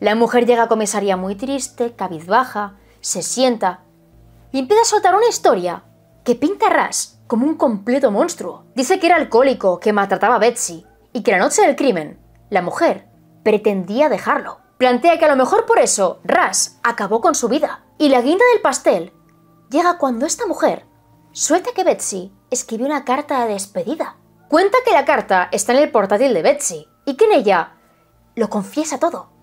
La mujer llega a comisaría muy triste, cabizbaja, se sienta y empieza a soltar una historia que pinta a Ras como un completo monstruo. Dice que era alcohólico, que maltrataba a Betsy y que la noche del crimen, la mujer pretendía dejarlo. Plantea que a lo mejor por eso Ras acabó con su vida. Y la guinda del pastel llega cuando esta mujer suelta que Betsy escribió una carta de despedida. Cuenta que la carta está en el portátil de Betsy y que en ella lo confiesa todo.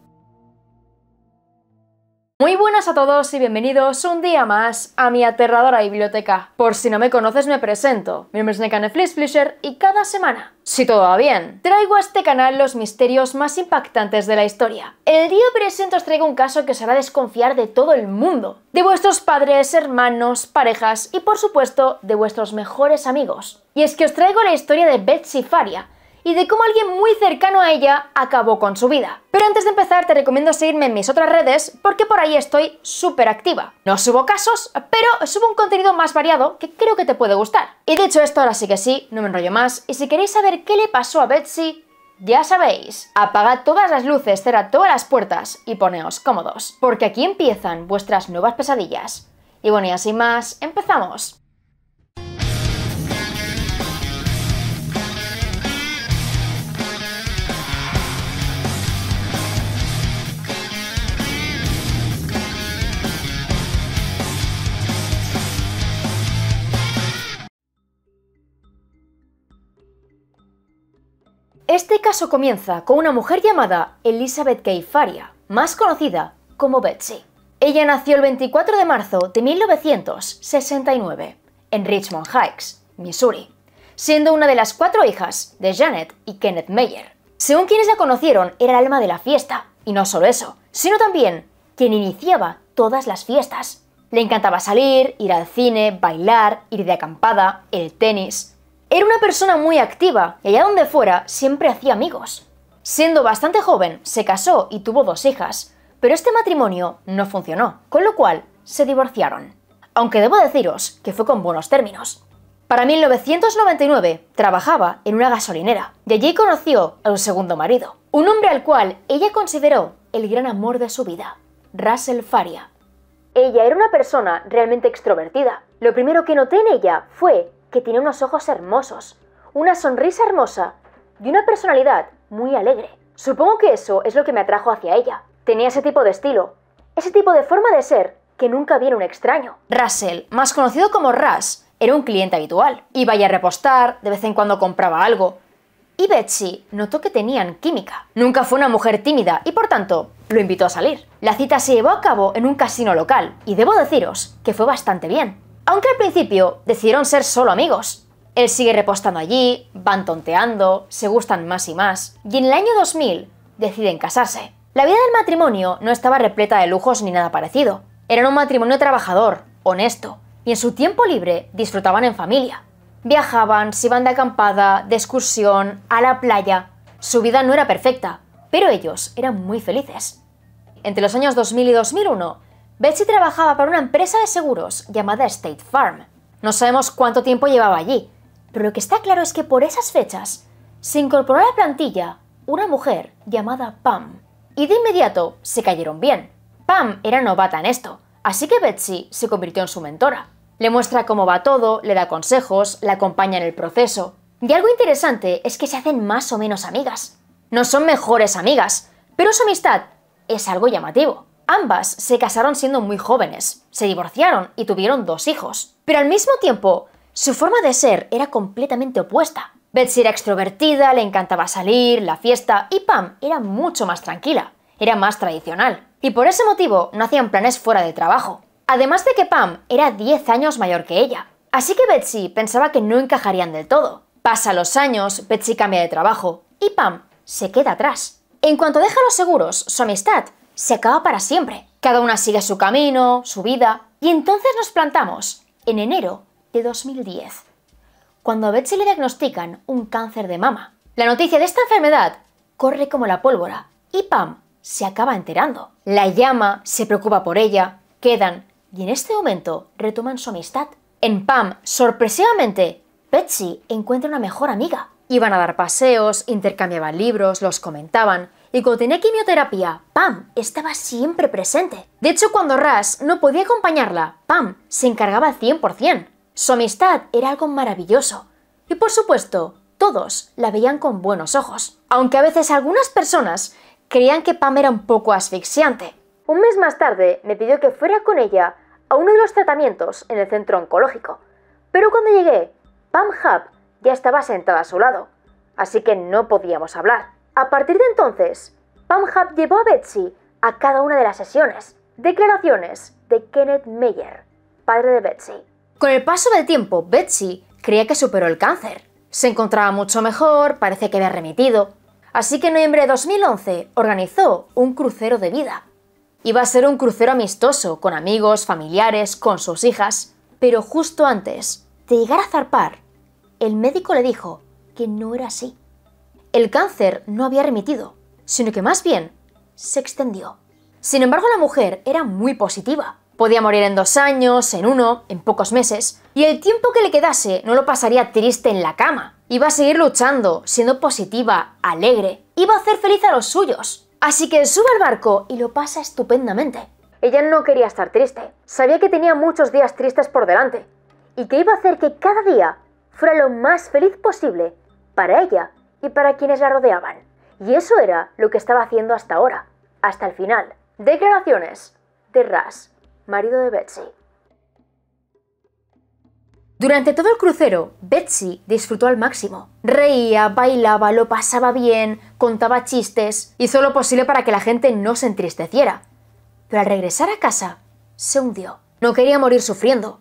Muy buenas a todos y bienvenidos un día más a mi aterradora biblioteca. Por si no me conoces me presento, mi nombre es Nekane Flisher y cada semana, si todo va bien, traigo a este canal los misterios más impactantes de la historia. El día presente os traigo un caso que os hará desconfiar de todo el mundo, de vuestros padres, hermanos, parejas y por supuesto de vuestros mejores amigos. Y es que os traigo la historia de Betsy Faria, y de cómo alguien muy cercano a ella acabó con su vida. Pero antes de empezar te recomiendo seguirme en mis otras redes porque por ahí estoy súper activa. No subo casos, pero subo un contenido más variado que creo que te puede gustar. Y dicho esto, ahora sí que sí, no me enrollo más, y si queréis saber qué le pasó a Betsy, ya sabéis, apagad todas las luces, cerrad todas las puertas y poneos cómodos, porque aquí empiezan vuestras nuevas pesadillas. Y bueno, y así más, empezamos. Este caso comienza con una mujer llamada Elizabeth Kay Faria, más conocida como Betsy. Ella nació el 24 de marzo de 1969 en Richmond Heights, Missouri, siendo una de las cuatro hijas de Janet y Kenneth Meyer. Según quienes la conocieron, era el alma de la fiesta, y no solo eso, sino también quien iniciaba todas las fiestas. Le encantaba salir, ir al cine, bailar, ir de acampada, el tenis, era una persona muy activa y allá donde fuera siempre hacía amigos. Siendo bastante joven, se casó y tuvo dos hijas, pero este matrimonio no funcionó, con lo cual se divorciaron. Aunque debo deciros que fue con buenos términos. Para 1999 trabajaba en una gasolinera y allí conoció a su segundo marido, un hombre al cual ella consideró el gran amor de su vida, Russell Faria. Ella era una persona realmente extrovertida. Lo primero que noté en ella fue que tiene unos ojos hermosos, una sonrisa hermosa y una personalidad muy alegre. Supongo que eso es lo que me atrajo hacia ella. Tenía ese tipo de estilo, ese tipo de forma de ser que nunca viene un extraño. Russell, más conocido como Russ, era un cliente habitual. Iba a repostar, de vez en cuando compraba algo. Y Betsy notó que tenían química. Nunca fue una mujer tímida y por tanto lo invitó a salir. La cita se llevó a cabo en un casino local y debo deciros que fue bastante bien. Aunque al principio decidieron ser solo amigos. Él sigue repostando allí, van tonteando, se gustan más y más, y en el año 2000 deciden casarse. La vida del matrimonio no estaba repleta de lujos ni nada parecido. Eran un matrimonio trabajador, honesto, y en su tiempo libre disfrutaban en familia. Viajaban, se iban de acampada, de excursión, a la playa. Su vida no era perfecta, pero ellos eran muy felices. Entre los años 2000 y 2001 Betsy trabajaba para una empresa de seguros llamada State Farm. No sabemos cuánto tiempo llevaba allí, pero lo que está claro es que por esas fechas se incorporó a la plantilla una mujer llamada Pam. Y de inmediato se cayeron bien. Pam era novata en esto, así que Betsy se convirtió en su mentora. Le muestra cómo va todo, le da consejos, la acompaña en el proceso. Y algo interesante es que se hacen más o menos amigas. No son mejores amigas, pero su amistad es algo llamativo. Ambas se casaron siendo muy jóvenes, se divorciaron y tuvieron dos hijos. Pero al mismo tiempo, su forma de ser era completamente opuesta. Betsy era extrovertida, le encantaba salir, la fiesta, y Pam era mucho más tranquila, era más tradicional. Y por ese motivo no hacían planes fuera de trabajo. Además de que Pam era 10 años mayor que ella. Así que Betsy pensaba que no encajarían del todo. Pasa los años, Betsy cambia de trabajo, y Pam se queda atrás. En cuanto deja los seguros, su amistad se acaba para siempre. Cada una sigue su camino, su vida, y entonces nos plantamos en enero de 2010, cuando a Betsy le diagnostican un cáncer de mama. La noticia de esta enfermedad corre como la pólvora y Pam se acaba enterando. La llama, se preocupa por ella, quedan y en este momento retoman su amistad. En Pam, sorpresivamente, Betsy encuentra una mejor amiga. Iban a dar paseos, intercambiaban libros, los comentaban, Y cuando tenía quimioterapia, Pam estaba siempre presente. De hecho, cuando Ras no podía acompañarla, Pam se encargaba al 100%. Su amistad era algo maravilloso. Y por supuesto, todos la veían con buenos ojos. Aunque a veces algunas personas creían que Pam era un poco asfixiante. Un mes más tarde me pidió que fuera con ella a uno de los tratamientos en el centro oncológico. Pero cuando llegué, Pam Hub ya estaba sentada a su lado, así que no podíamos hablar. A partir de entonces, Pam Hub llevó a Betsy a cada una de las sesiones. Declaraciones de Kenneth Meyer, padre de Betsy. Con el paso del tiempo, Betsy creía que superó el cáncer. Se encontraba mucho mejor, parece que había remitido. Así que en noviembre de 2011 organizó un crucero de vida. Iba a ser un crucero amistoso, con amigos, familiares, con sus hijas. Pero justo antes de llegar a zarpar, el médico le dijo que no era así. El cáncer no había remitido, sino que más bien se extendió. Sin embargo, la mujer era muy positiva. Podía morir en dos años, en uno, en pocos meses, y el tiempo que le quedase no lo pasaría triste en la cama. Iba a seguir luchando, siendo positiva, alegre. Iba a hacer feliz a los suyos. Así que sube al barco y lo pasa estupendamente. Ella no quería estar triste, sabía que tenía muchos días tristes por delante y que iba a hacer que cada día fuera lo más feliz posible para ella y para quienes la rodeaban. Y eso era lo que estaba haciendo hasta ahora, hasta el final. Declaraciones de Ras, marido de Betsy. Durante todo el crucero, Betsy disfrutó al máximo. Reía, bailaba, lo pasaba bien, contaba chistes, hizo lo posible para que la gente no se entristeciera. Pero al regresar a casa, se hundió. No quería morir sufriendo.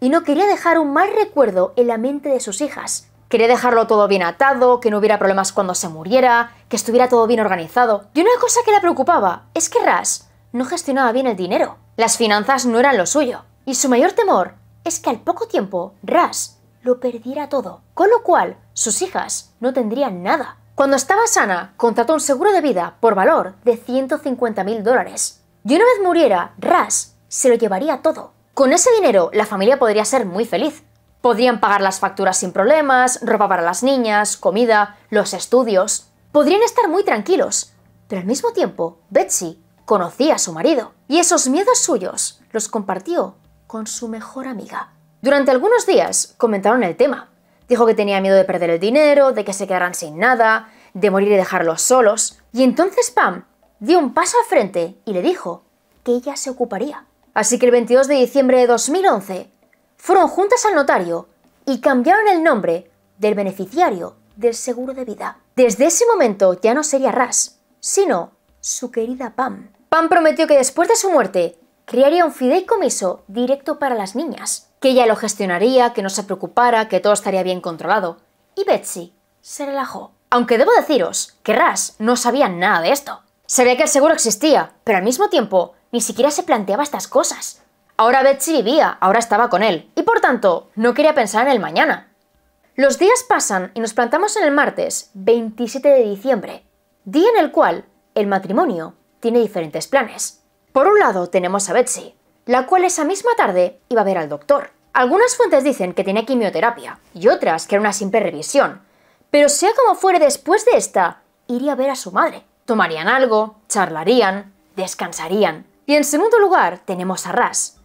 Y no quería dejar un mal recuerdo en la mente de sus hijas. Quería dejarlo todo bien atado, que no hubiera problemas cuando se muriera, que estuviera todo bien organizado. Y una cosa que la preocupaba es que Ras no gestionaba bien el dinero. Las finanzas no eran lo suyo. Y su mayor temor es que al poco tiempo Ras lo perdiera todo, con lo cual sus hijas no tendrían nada. Cuando estaba sana, contrató un seguro de vida por valor de 150 mil dólares. Y una vez muriera, Ras se lo llevaría todo. Con ese dinero, la familia podría ser muy feliz. Podrían pagar las facturas sin problemas, ropa para las niñas, comida, los estudios. Podrían estar muy tranquilos. Pero al mismo tiempo, Betsy conocía a su marido. Y esos miedos suyos los compartió con su mejor amiga. Durante algunos días comentaron el tema. Dijo que tenía miedo de perder el dinero, de que se quedaran sin nada, de morir y dejarlos solos. Y entonces Pam dio un paso al frente y le dijo que ella se ocuparía. Así que el 22 de diciembre de 2011 fueron juntas al notario y cambiaron el nombre del beneficiario del seguro de vida. Desde ese momento ya no sería Ras, sino su querida Pam. Pam prometió que después de su muerte crearía un fideicomiso directo para las niñas, que ella lo gestionaría, que no se preocupara, que todo estaría bien controlado. Y Betsy se relajó. Aunque debo deciros que Ras no sabía nada de esto. Sabía que el seguro existía, pero al mismo tiempo ni siquiera se planteaba estas cosas. Ahora Betsy vivía, ahora estaba con él, y por tanto no quería pensar en el mañana. Los días pasan y nos plantamos en el martes 27 de diciembre, día en el cual el matrimonio tiene diferentes planes. Por un lado tenemos a Betsy, la cual esa misma tarde iba a ver al doctor. Algunas fuentes dicen que tenía quimioterapia y otras que era una simple revisión. Pero sea como fuere después de esta, iría a ver a su madre. Tomarían algo, charlarían, descansarían. Y en segundo lugar tenemos a Ras,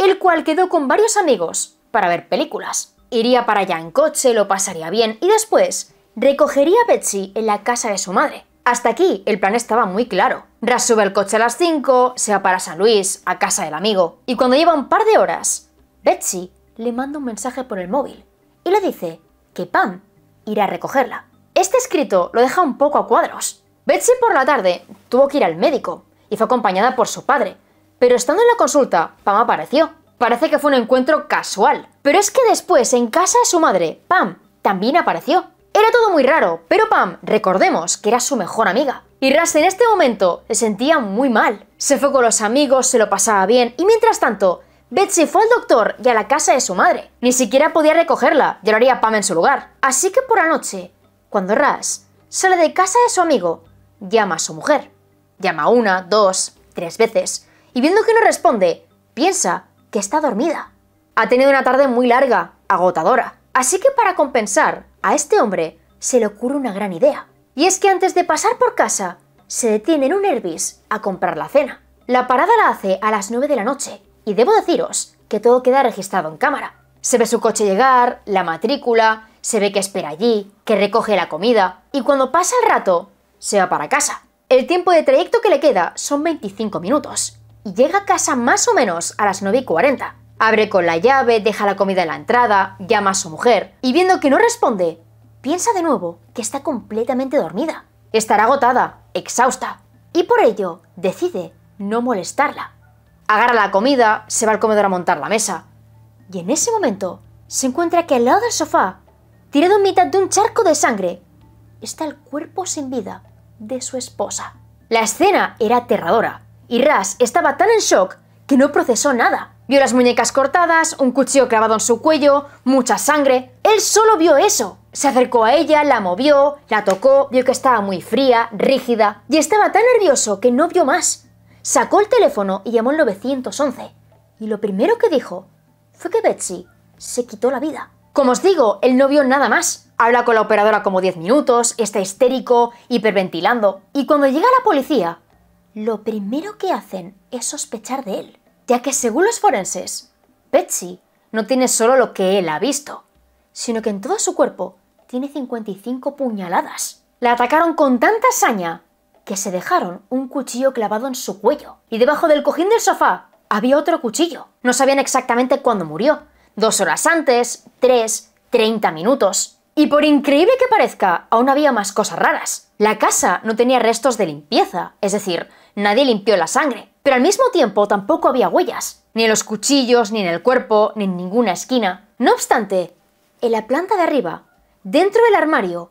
el cual quedó con varios amigos para ver películas. Iría para allá en coche, lo pasaría bien y después recogería a Betsy en la casa de su madre. Hasta aquí el plan estaba muy claro. Ras sube el coche a las 5, se va para San Luis, a casa del amigo, y cuando lleva un par de horas, Betsy le manda un mensaje por el móvil y le dice que Pam irá a recogerla. Este escrito lo deja un poco a cuadros. Betsy por la tarde tuvo que ir al médico y fue acompañada por su padre, pero estando en la consulta, Pam apareció. Parece que fue un encuentro casual, pero es que después en casa de su madre, Pam también apareció. Era todo muy raro, pero Pam, recordemos que era su mejor amiga. Y Ras en este momento se sentía muy mal. Se fue con los amigos, se lo pasaba bien, y mientras tanto, Betsy fue al doctor y a la casa de su madre. Ni siquiera podía recogerla, ya lo haría Pam en su lugar. Así que por la noche, cuando Ras sale de casa de su amigo, llama a su mujer. Llama una, dos, tres veces, y viendo que no responde, piensa que está dormida. Ha tenido una tarde muy larga, agotadora. Así que para compensar, a este hombre se le ocurre una gran idea. Y es que antes de pasar por casa, se detiene en un Airbus a comprar la cena. La parada la hace a las 9 de la noche y debo deciros que todo queda registrado en cámara. Se ve su coche llegar, la matrícula, se ve que espera allí, que recoge la comida y cuando pasa el rato, se va para casa. El tiempo de trayecto que le queda son 25 minutos y llega a casa más o menos a las 9 y 40. Abre con la llave, deja la comida en la entrada, llama a su mujer y viendo que no responde, piensa de nuevo que está completamente dormida. Estará agotada, exhausta y por ello decide no molestarla. Agarra la comida, se va al comedor a montar la mesa y en ese momento se encuentra que al lado del sofá, tirado en mitad de un charco de sangre, está el cuerpo sin vida de su esposa. La escena era aterradora y Ras estaba tan en shock que no procesó nada. Vio las muñecas cortadas, un cuchillo clavado en su cuello, mucha sangre. Él solo vio eso. Se acercó a ella, la movió, la tocó, vio que estaba muy fría, rígida, y estaba tan nervioso que no vio más. Sacó el teléfono y llamó al 911. Y lo primero que dijo fue que Betsy se quitó la vida. Como os digo, él no vio nada más. Habla con la operadora como 10 minutos, está histérico, hiperventilando. Y cuando llega la policía, lo primero que hacen es sospechar de él, ya que según los forenses, Betsy no tiene solo lo que él ha visto, sino que en todo su cuerpo tiene 55 puñaladas. La atacaron con tanta saña que se dejaron un cuchillo clavado en su cuello. Y debajo del cojín del sofá había otro cuchillo. No sabían exactamente cuándo murió. Dos horas antes, tres, treinta minutos. Y por increíble que parezca, aún había más cosas raras. La casa no tenía restos de limpieza, es decir, nadie limpió la sangre. Pero al mismo tiempo tampoco había huellas, ni en los cuchillos, ni en el cuerpo, ni en ninguna esquina. No obstante, en la planta de arriba, dentro del armario,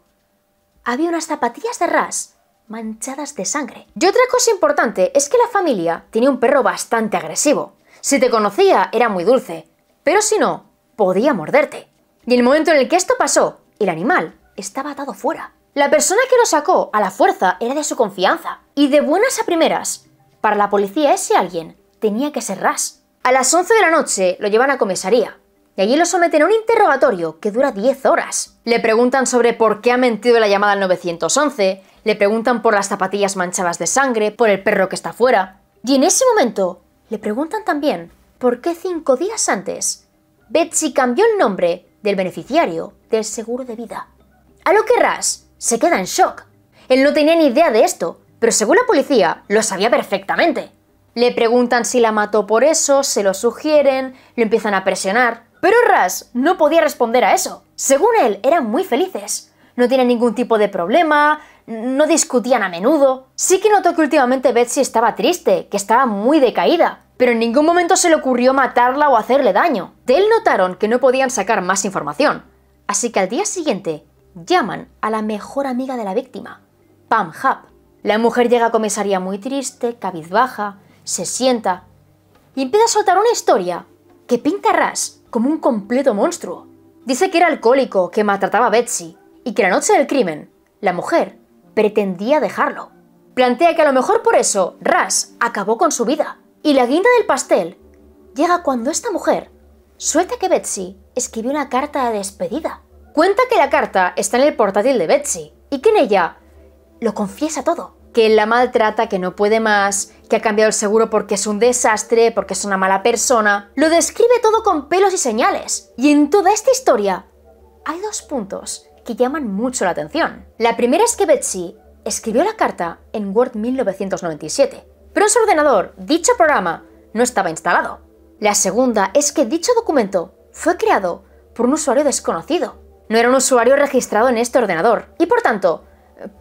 había unas zapatillas de ras manchadas de sangre. Y otra cosa importante es que la familia tenía un perro bastante agresivo. Si te conocía era muy dulce, pero si no, podía morderte. Y en el momento en el que esto pasó, el animal estaba atado fuera. La persona que lo sacó a la fuerza era de su confianza. Y de buenas a primeras, para la policía ese alguien tenía que ser Ras. A las 11 de la noche lo llevan a comisaría. Y allí lo someten a un interrogatorio que dura 10 horas. Le preguntan sobre por qué ha mentido la llamada al 911, le preguntan por las zapatillas manchadas de sangre, por el perro que está fuera. Y en ese momento le preguntan también por qué cinco días antes Betsy cambió el nombre del beneficiario del seguro de vida. A lo que Ras se queda en shock. Él no tenía ni idea de esto, pero según la policía lo sabía perfectamente. Le preguntan si la mató por eso, se lo sugieren, lo empiezan a presionar. Pero Ras no podía responder a eso. Según él, eran muy felices. No tienen ningún tipo de problema, no discutían a menudo. Sí que notó que últimamente Betsy estaba triste, que estaba muy decaída, pero en ningún momento se le ocurrió matarla o hacerle daño. De él notaron que no podían sacar más información, así que al día siguiente llaman a la mejor amiga de la víctima, Pam Hub. La mujer llega a comisaría muy triste, cabizbaja, se sienta y empieza a soltar una historia que pinta a Ras como un completo monstruo. Dice que era alcohólico, que maltrataba a Betsy y que la noche del crimen, la mujer pretendía dejarlo. Plantea que a lo mejor por eso Ras acabó con su vida. Y la guinda del pastel llega cuando esta mujer suelta que Betsy escribió una carta de despedida. Cuenta que la carta está en el portátil de Betsy y que en ella lo confiesa todo. Que la maltrata, que no puede más, que ha cambiado el seguro porque es un desastre, porque es una mala persona. Lo describe todo con pelos y señales. Y en toda esta historia hay dos puntos que llaman mucho la atención. La primera es que Betsy escribió la carta en Word 1997, pero en su ordenador dicho programa no estaba instalado. La segunda es que dicho documento fue creado por un usuario desconocido. No era un usuario registrado en este ordenador y por tanto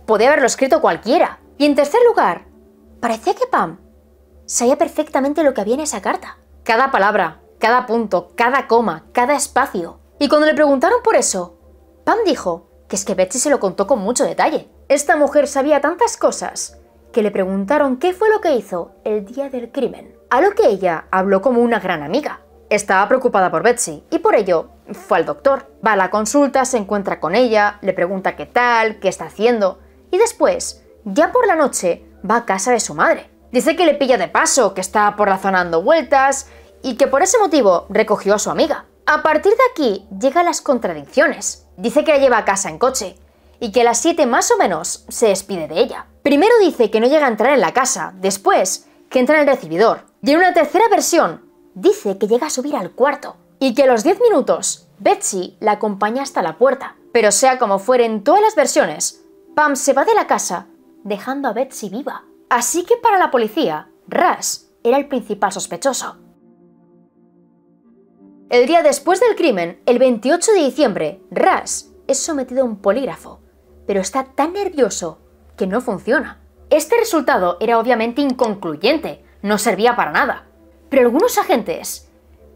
podía haberlo escrito cualquiera. Y en tercer lugar, parecía que Pam sabía perfectamente lo que había en esa carta. Cada palabra, cada punto, cada coma, cada espacio. Y cuando le preguntaron por eso, Pam dijo que es que Betsy se lo contó con mucho detalle. Esta mujer sabía tantas cosas que le preguntaron qué fue lo que hizo el día del crimen, a lo que ella habló como una gran amiga. Estaba preocupada por Betsy y por ello fue al doctor. Va a la consulta, se encuentra con ella, le pregunta qué tal, qué está haciendo y después, ya por la noche, va a casa de su madre. Dice que le pilla de paso, que está por la zona dando vueltas y que por ese motivo recogió a su amiga. A partir de aquí llegan las contradicciones. Dice que la lleva a casa en coche y que a las 7 más o menos se despide de ella. Primero dice que no llega a entrar en la casa, después que entra en el recibidor. Y en una tercera versión dice que llega a subir al cuarto y que a los 10 minutos Betsy la acompaña hasta la puerta. Pero sea como fuere en todas las versiones, Pam se va de la casa dejando a Betsy viva. Así que para la policía, Russ era el principal sospechoso. El día después del crimen, el 28 de diciembre, Russ es sometido a un polígrafo, pero está tan nervioso que no funciona. Este resultado era obviamente inconcluyente, no servía para nada. Pero algunos agentes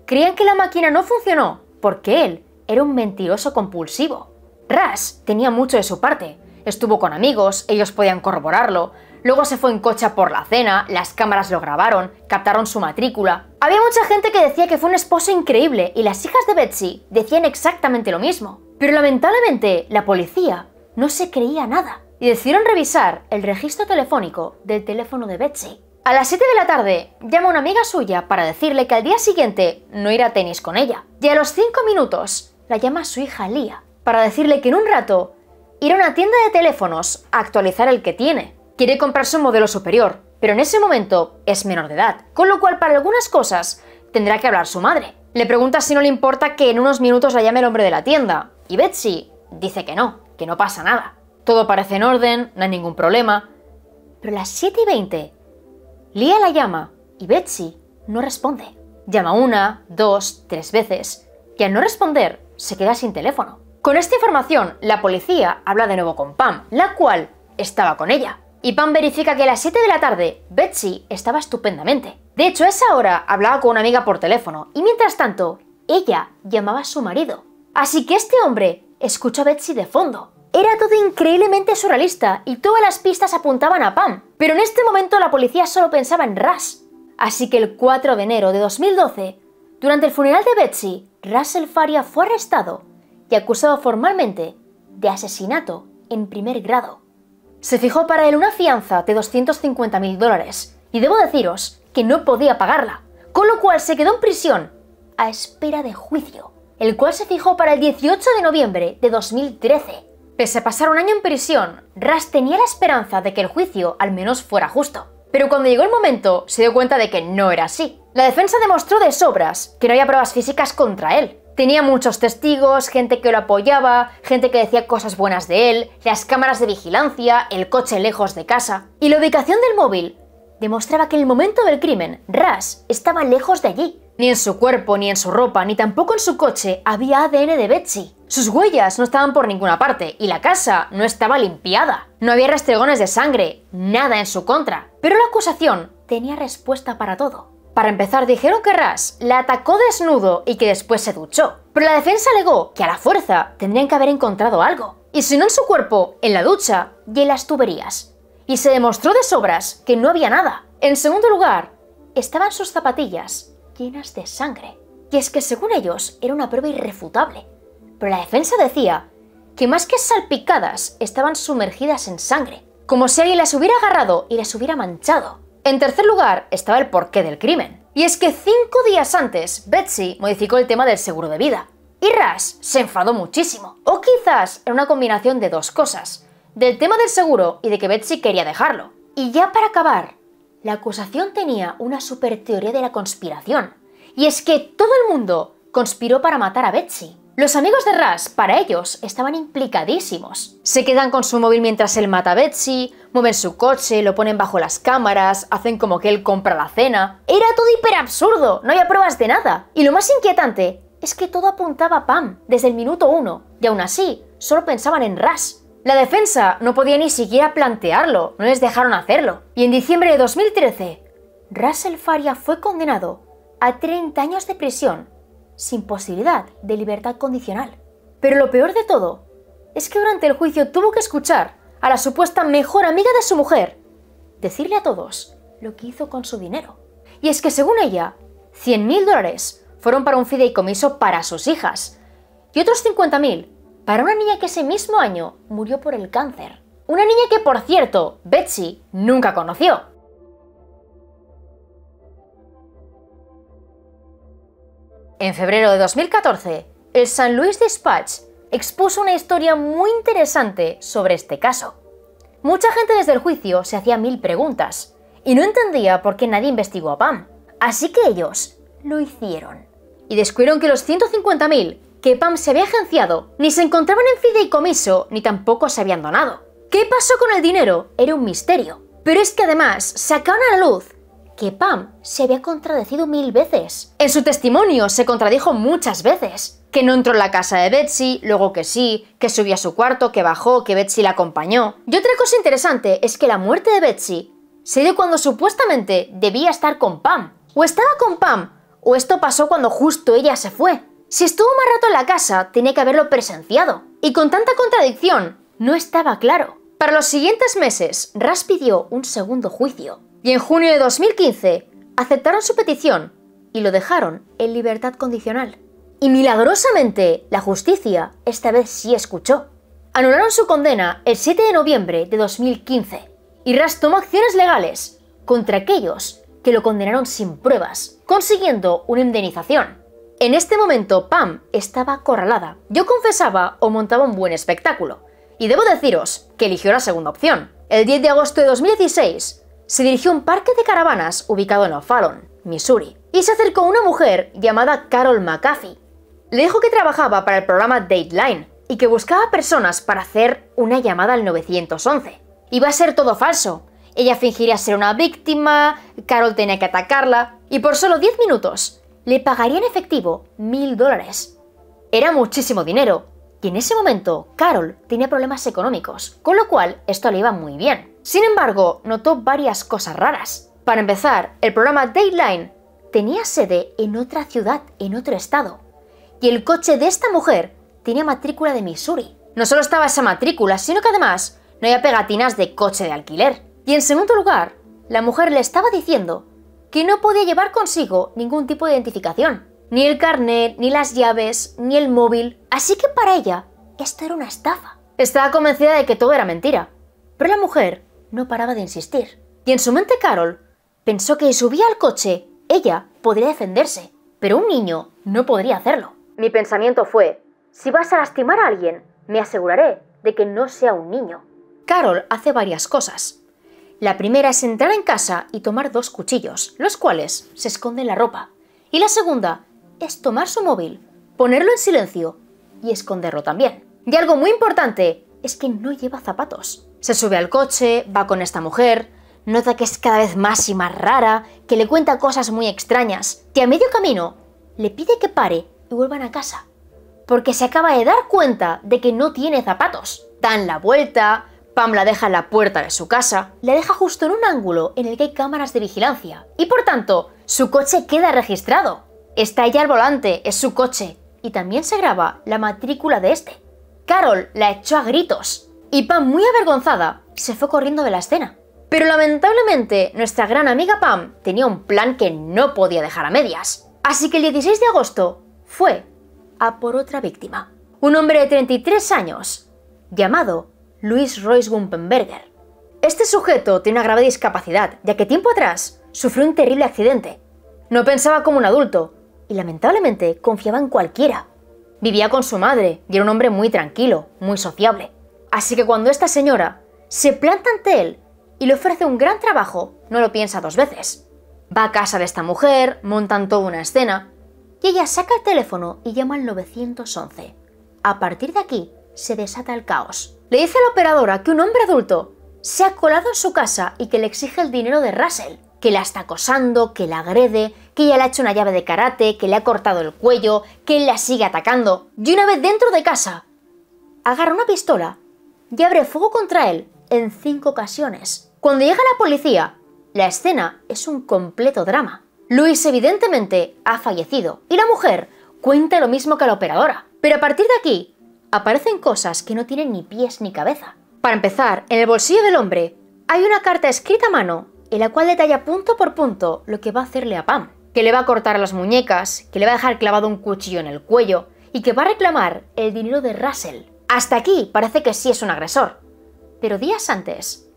creían que la máquina no funcionó porque él era un mentiroso compulsivo. Russ tenía mucho de su parte. Estuvo con amigos, ellos podían corroborarlo. Luego se fue en coche por la cena, las cámaras lo grabaron, captaron su matrícula. Había mucha gente que decía que fue un esposo increíble y las hijas de Betsy decían exactamente lo mismo. Pero lamentablemente la policía no se creía nada y decidieron revisar el registro telefónico del teléfono de Betsy. A las 7 de la tarde, llama una amiga suya para decirle que al día siguiente no irá a tenis con ella. Y a los 5 minutos, la llama su hija Lia para decirle que en un rato irá a una tienda de teléfonos a actualizar el que tiene. Quiere comprarse un modelo superior, pero en ese momento es menor de edad, con lo cual para algunas cosas tendrá que hablar su madre. Le pregunta si no le importa que en unos minutos la llame el hombre de la tienda, y Betsy dice que no, que no pasa nada. Todo parece en orden, no hay ningún problema. Pero a las 7 y 20 Lia la llama y Betsy no responde. Llama una, dos, tres veces y al no responder se queda sin teléfono. Con esta información, la policía habla de nuevo con Pam, la cual estaba con ella. Y Pam verifica que a las 7 de la tarde Betsy estaba estupendamente. De hecho, a esa hora hablaba con una amiga por teléfono y mientras tanto, ella llamaba a su marido. Así que este hombre escuchó a Betsy de fondo era todo increíblemente surrealista y todas las pistas apuntaban a Pam, pero en este momento la policía solo pensaba en Ras. Así que el 4 de enero de 2012, durante el funeral de Betsy, Russell Faria fue arrestado y acusado formalmente de asesinato en primer grado. Se fijó para él una fianza de 250 mil dólares y debo deciros que no podía pagarla, con lo cual se quedó en prisión a espera de juicio, el cual se fijó para el 18 de noviembre de 2013. Pese a pasar un año en prisión, Ras tenía la esperanza de que el juicio al menos fuera justo. Pero cuando llegó el momento, se dio cuenta de que no era así. La defensa demostró de sobras que no había pruebas físicas contra él. Tenía muchos testigos, gente que lo apoyaba, gente que decía cosas buenas de él, las cámaras de vigilancia, el coche lejos de casa. Y la ubicación del móvil demostraba que en el momento del crimen, Ras estaba lejos de allí. Ni en su cuerpo, ni en su ropa, ni tampoco en su coche había ADN de Betsy. Sus huellas no estaban por ninguna parte y la casa no estaba limpiada. No había restregones de sangre, nada en su contra. Pero la acusación tenía respuesta para todo. Para empezar, dijeron que Ras la atacó desnudo y que después se duchó. Pero la defensa alegó que a la fuerza tendrían que haber encontrado algo. Y si no en su cuerpo, en la ducha y en las tuberías. Y se demostró de sobras que no había nada. En segundo lugar, estaban sus zapatillas llenas de sangre. Y es que según ellos era una prueba irrefutable pero la defensa decía que más que salpicadas estaban sumergidas en sangre, como si alguien las hubiera agarrado y las hubiera manchado. En tercer lugar estaba el porqué del crimen. Y es que cinco días antes, Betsy modificó el tema del seguro de vida. Y Russ se enfadó muchísimo. O quizás era una combinación de dos cosas. Del tema del seguro y de que Betsy quería dejarlo. Y ya para acabar, la acusación tenía una super teoría de la conspiración. Y es que todo el mundo conspiró para matar a Betsy. Los amigos de Russ, para ellos, estaban implicadísimos. Se quedan con su móvil mientras él mata a Betsy, mueven su coche, lo ponen bajo las cámaras, hacen como que él compra la cena. Era todo hiper absurdo, no había pruebas de nada. Y lo más inquietante es que todo apuntaba a Pam desde el minuto uno, y aún así, solo pensaban en Russ. La defensa no podía ni siquiera plantearlo, no les dejaron hacerlo. Y en diciembre de 2013, Russell Faria fue condenado a 30 años de prisión sin posibilidad de libertad condicional. Pero lo peor de todo es que durante el juicio tuvo que escuchar a la supuesta mejor amiga de su mujer decirle a todos lo que hizo con su dinero. Y es que según ella, 100.000 dólares fueron para un fideicomiso para sus hijas y otros 50.000 para una niña que ese mismo año murió por el cáncer. Una niña que, por cierto, Betsy nunca conoció. En febrero de 2014, el San Louis Dispatch expuso una historia muy interesante sobre este caso. Mucha gente desde el juicio se hacía mil preguntas y no entendía por qué nadie investigó a Pam. Así que ellos lo hicieron. Y descubrieron que los 150.000 que Pam se había agenciado ni se encontraban en fideicomiso ni tampoco se habían donado. ¿Qué pasó con el dinero? Era un misterio. Pero es que además sacaron a la luz que Pam se había contradecido mil veces. En su testimonio se contradijo muchas veces. Que no entró en la casa de Betsy, luego que sí, que subió a su cuarto, que bajó, que Betsy la acompañó. Y otra cosa interesante es que la muerte de Betsy se dio cuando supuestamente debía estar con Pam. O estaba con Pam, o esto pasó cuando justo ella se fue. Si estuvo más rato en la casa, tenía que haberlo presenciado. Y con tanta contradicción, no estaba claro. Para los siguientes meses, Ras pidió un segundo juicio. Y en junio de 2015, aceptaron su petición y lo dejaron en libertad condicional. Y milagrosamente, la justicia esta vez sí escuchó. Anularon su condena el 7 de noviembre de 2015 y Ras tomó acciones legales contra aquellos que lo condenaron sin pruebas, consiguiendo una indemnización. En este momento Pam estaba acorralada. Yo confesaba o montaba un buen espectáculo. Y debo deciros que eligió la segunda opción. El 10 de agosto de 2016 se dirigió a un parque de caravanas ubicado en O'Fallon, Missouri, y se acercó a una mujer llamada Carol McAfee. Le dijo que trabajaba para el programa Dateline y que buscaba personas para hacer una llamada al 911. Iba a ser todo falso. Ella fingiría ser una víctima, Carol tenía que atacarla, y por solo 10 minutos le pagaría en efectivo mil dólares. Era muchísimo dinero, y en ese momento Carol tenía problemas económicos, con lo cual esto le iba muy bien. Sin embargo, notó varias cosas raras. Para empezar, el programa Dateline tenía sede en otra ciudad, en otro estado, y el coche de esta mujer tenía matrícula de Missouri. No solo estaba esa matrícula, sino que además no había pegatinas de coche de alquiler. Y en segundo lugar, la mujer le estaba diciendo que no podía llevar consigo ningún tipo de identificación. Ni el carnet, ni las llaves, ni el móvil. Así que para ella, esto era una estafa. Estaba convencida de que todo era mentira. Pero la mujer no paraba de insistir. Y en su mente Carol pensó que si subía al coche, ella podría defenderse. Pero un niño no podría hacerlo. Mi pensamiento fue, si vas a lastimar a alguien, me aseguraré de que no sea un niño. Carol hace varias cosas. La primera es entrar en casa y tomar dos cuchillos, los cuales se esconden en la ropa. Y la segunda es tomar su móvil, ponerlo en silencio y esconderlo también. Y algo muy importante es que no lleva zapatos. Se sube al coche, va con esta mujer, nota que es cada vez más y más rara, que le cuenta cosas muy extrañas, y a medio camino le pide que pare y vuelvan a casa. Porque se acaba de dar cuenta de que no tiene zapatos. Dan la vuelta, Pam la deja en la puerta de su casa, la deja justo en un ángulo en el que hay cámaras de vigilancia, y por tanto, su coche queda registrado. Está ella al volante, es su coche, y también se graba la matrícula de este. Carol la echó a gritos, y Pam, muy avergonzada, se fue corriendo de la escena. Pero lamentablemente, nuestra gran amiga Pam tenía un plan que no podía dejar a medias. Así que el 16 de agosto fue a por otra víctima. Un hombre de 33 años, llamado Luis Royce Gumpenberger. Este sujeto tiene una grave discapacidad, ya que tiempo atrás sufrió un terrible accidente. No pensaba como un adulto y lamentablemente confiaba en cualquiera. Vivía con su madre y era un hombre muy tranquilo, muy sociable. Así que cuando esta señora se planta ante él y le ofrece un gran trabajo, no lo piensa dos veces. Va a casa de esta mujer, montan toda una escena y ella saca el teléfono y llama al 911. A partir de aquí se desata el caos. Le dice a la operadora que un hombre adulto se ha colado en su casa y que le exige el dinero de Russell, que la está acosando, que la agrede, que ella le ha hecho una llave de karate, que le ha cortado el cuello, que él la sigue atacando. Y una vez dentro de casa, agarra una pistola y abre fuego contra él en cinco ocasiones. Cuando llega la policía, la escena es un completo drama. Luis evidentemente ha fallecido y la mujer cuenta lo mismo que la operadora. Pero a partir de aquí, aparecen cosas que no tienen ni pies ni cabeza. Para empezar, en el bolsillo del hombre hay una carta escrita a mano en la cual detalla punto por punto lo que va a hacerle a Pam, que le va a cortar las muñecas, que le va a dejar clavado un cuchillo en el cuello y que va a reclamar el dinero de Russell. Hasta aquí parece que sí es un agresor. Pero días antes,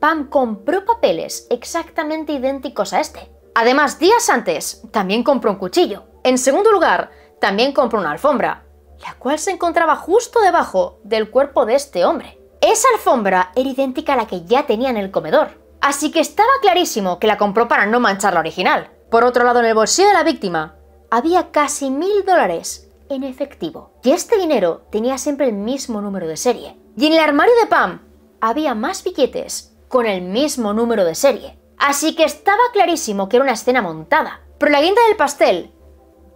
Pam compró papeles exactamente idénticos a este. Además, días antes, también compró un cuchillo. En segundo lugar, también compró una alfombra, la cual se encontraba justo debajo del cuerpo de este hombre. Esa alfombra era idéntica a la que ya tenía en el comedor, así que estaba clarísimo que la compró para no manchar la original. Por otro lado, en el bolsillo de la víctima había casi mil dólares en efectivo. Y este dinero tenía siempre el mismo número de serie. Y en el armario de Pam había más billetes con el mismo número de serie. Así que estaba clarísimo que era una escena montada. Pero la guinda del pastel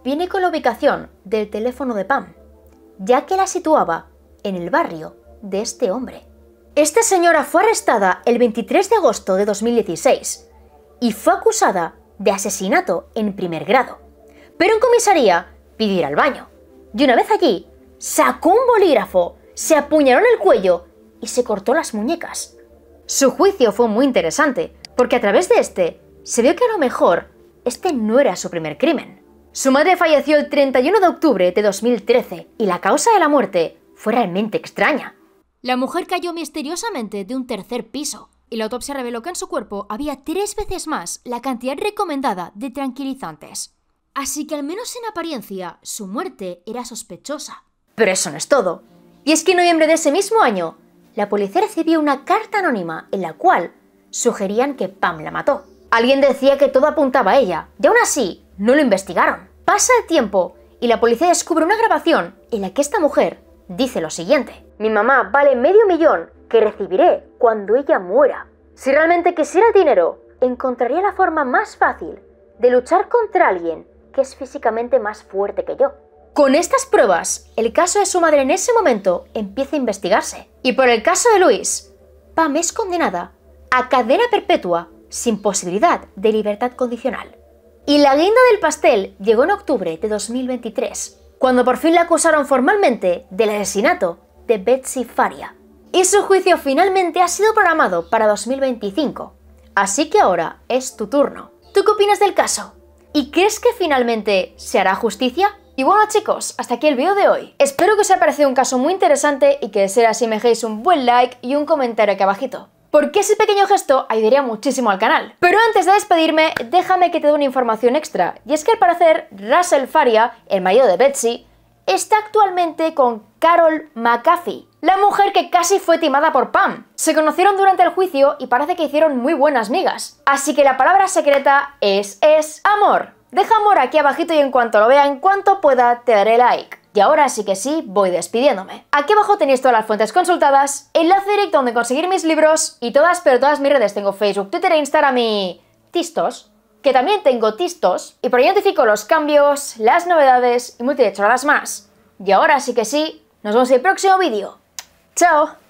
viene con la ubicación del teléfono de Pam, ya que la situaba en el barrio de este hombre. Esta señora fue arrestada el 23 de agosto de 2016 y fue acusada de asesinato en primer grado. Pero en comisaría pidió ir al baño. Y una vez allí, sacó un bolígrafo, se apuñaló en el cuello y se cortó las muñecas. Su juicio fue muy interesante, porque a través de este se vio que a lo mejor este no era su primer crimen. Su madre falleció el 31 de octubre de 2013 y la causa de la muerte fue realmente extraña. La mujer cayó misteriosamente de un tercer piso y la autopsia reveló que en su cuerpo había tres veces más la cantidad recomendada de tranquilizantes. Así que al menos en apariencia su muerte era sospechosa. Pero eso no es todo. Y es que en noviembre de ese mismo año, la policía recibió una carta anónima en la cual sugerían que Pam la mató. Alguien decía que todo apuntaba a ella, y aún así no lo investigaron. Pasa el tiempo y la policía descubre una grabación en la que esta mujer dice lo siguiente. Mi mamá vale medio millón que recibiré cuando ella muera. Si realmente quisiera dinero, encontraría la forma más fácil de luchar contra alguien que es físicamente más fuerte que yo. Con estas pruebas, el caso de su madre en ese momento empieza a investigarse. Y por el caso de Luis, Pam es condenada a cadena perpetua sin posibilidad de libertad condicional. Y la guinda del pastel llegó en octubre de 2023, cuando por fin la acusaron formalmente del asesinato de Betsy Faria. Y su juicio finalmente ha sido programado para 2025. Así que ahora es tu turno. ¿Tú qué opinas del caso? ¿Y crees que finalmente se hará justicia? Y bueno chicos, hasta aquí el vídeo de hoy. Espero que os haya parecido un caso muy interesante y que de ser así me dejéis un buen like y un comentario aquí abajito. Porque ese pequeño gesto ayudaría muchísimo al canal. Pero antes de despedirme, déjame que te dé una información extra. Y es que al parecer, Russell Faria, el marido de Betsy, está actualmente con Carol McAfee, la mujer que casi fue timada por Pam. Se conocieron durante el juicio y parece que hicieron muy buenas migas. Así que la palabra secreta es, es amor. Deja amor aquí abajito y en cuanto lo vea, en cuanto pueda, te daré like. Y ahora sí que sí, voy despidiéndome. Aquí abajo tenéis todas las fuentes consultadas, enlace directo donde conseguir mis libros y todas, pero todas mis redes. Tengo Facebook, Twitter e Instagram y... Tistos, que también tengo Tistos, y por ahí notifico los cambios, las novedades y multitud más. Y ahora sí que sí, nos vemos en el próximo vídeo. ¡Chao!